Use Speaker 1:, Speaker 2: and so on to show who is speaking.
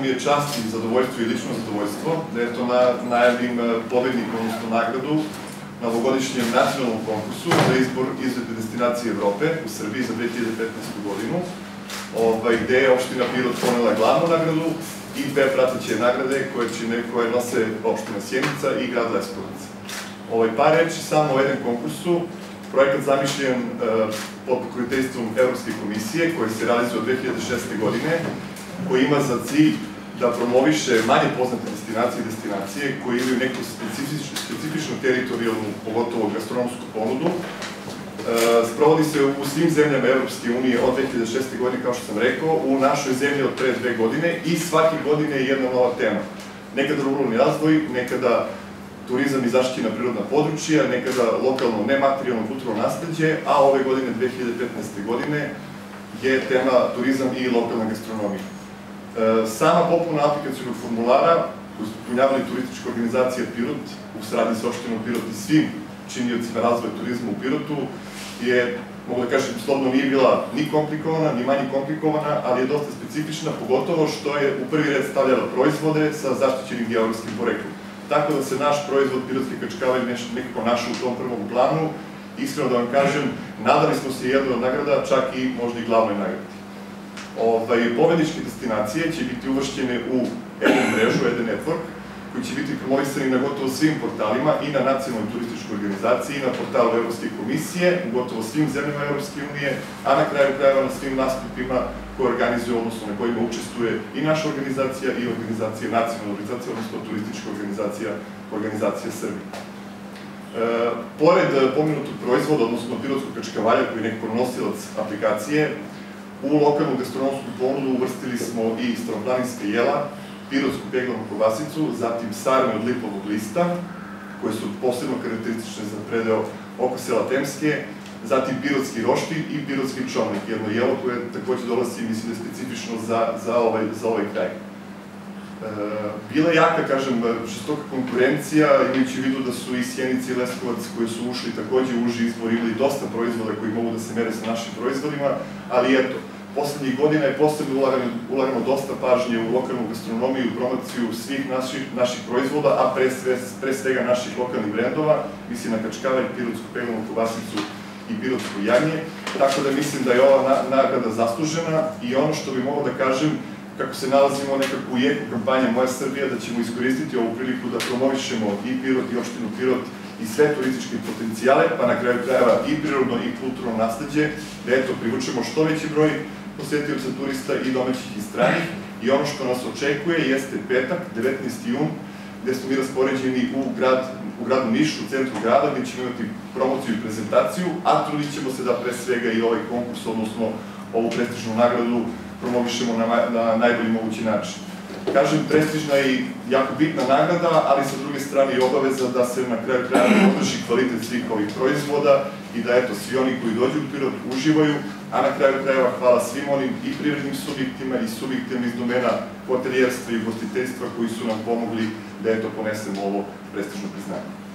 Speaker 1: mi je čast i zadovoljstvo i lično zadovoljstvo da eto na, najavim e, pobednika, odnosno nagradu na ovogodišnjem nacionalnom konkursu za izbor izvedbe destinacije Evrope u Srbiji za 2015. godinu, ovaj, gde je opština Pirot ponela glavnu nagradu i dve prateće nagrade koje, će, koje nose opština Sjenica i grad Leskovac. Ovaj, par samo o jednom konkursu, projekat zamišljen uh, pod pokroviteljstvom Evropske komisije koji se realizuje od 2006. godine koji ima za cilj da promoviše manje poznate destinacije i destinacije koje imaju neku specifičnu, teritorijalnu, pogotovo gastronomsku ponudu. E, sprovodi se u svim zemljama Evropske unije od 2006. godine, kao što sam rekao, u našoj zemlji od pre dve godine i svake godine je jedna nova tema. Nekada ruralni razvoj, nekada turizam i zaštićena prirodna područja, nekada lokalno nematerijalno kulturno nasledđe, a ove godine, 2015. godine, je tema turizam i lokalna gastronomija. E, sama popuna aplikacijnog formulara koju su popunjavali turistička organizacija Pirot u sradi sa opštinom Pirot i svim činiocima razvoja turizma u Pirotu je, mogu da kažem, slobno nije bila ni komplikovana, ni manje komplikovana, ali je dosta specifična, pogotovo što je u prvi red stavljala proizvode sa zaštićenim geografskim poreklom. Tako da se naš proizvod pirotske kačkavalj nekako našao u tom prvom planu. Iskreno da vam kažem, nadali smo se jednoj od nagrada, čak i možda i glavnoj nagradi. Ovaj, destinacije će biti uvršćene u Eden mrežu, Eden Network, koji će biti promovisani na gotovo svim portalima i na nacionalnoj turističkoj organizaciji i na portalu Evropske komisije, u gotovo svim zemljama Evropske unije, a na kraju krajeva na svim nastupima koje organizuje, odnosno na kojima učestvuje i naša organizacija i organizacija, nacionalna organizacija, odnosno turistička organizacija, organizacija Srbije. E, pored pomenutog proizvoda, odnosno pirotskog kačkavalja koji je nekako nosilac aplikacije, U lokalnu gastronomsku ponudu uvrstili smo i stanoplaninske jela, pirotsku peglanu kobasicu, zatim sarme od lipovog lista, koje su posebno karakteristične za predeo oko sela Temske, zatim pirotski rošti i pirotski čomnik, jedno jelo koje takođe dolazi, mislim da je specifično za, za, ovaj, za ovaj kraj. E, bila je jaka, kažem, žestoka konkurencija, imajući u vidu da su i Sjenica i Leskovac koji su ušli takođe u uži izbor imali dosta proizvoda koji mogu da se mere sa našim proizvodima, ali eto, poslednjih godina je posebno ulagano, dosta pažnje u lokalnu gastronomiju, u promociju svih naših, naših proizvoda, a pre, sve, pre svega naših lokalnih brendova, mislim na kačkavalj, pirotsku peglanu kobasicu i pirotsko janje, tako da mislim da je ova na, nagrada zaslužena i ono što bi mogao da kažem, kako se nalazimo nekako u jeku kampanje Moja Srbija, da ćemo iskoristiti ovu priliku da promovišemo i Pirot i opštinu Pirot i sve turističke potencijale, pa na kraju krajeva i prirodno i kulturno nasledđe, da eto privučemo što veći broj posetioca turista i domaćih i stranih i ono što nas očekuje jeste petak, 19. jun, gde smo mi raspoređeni u, grad, u gradu Nišu, u centru grada, gde ćemo imati promociju i prezentaciju, a trudit ćemo se da pre svega i ovaj konkurs, odnosno ovu prestižnu nagradu, promovišemo na, na najbolji mogući način. Kažem, prestižna i jako bitna nagrada, ali sa druge strane i obaveza da se na kraju kraja podrži kvalitet svih ovih proizvoda i da eto, svi oni koji dođu u Pirot uživaju, a na kraju krajeva hvala svim onim i privrednim subjektima i subjektima iz domena hotelijerstva i gostiteljstva koji su nam pomogli da eto ponesemo ovo prestižno priznanje.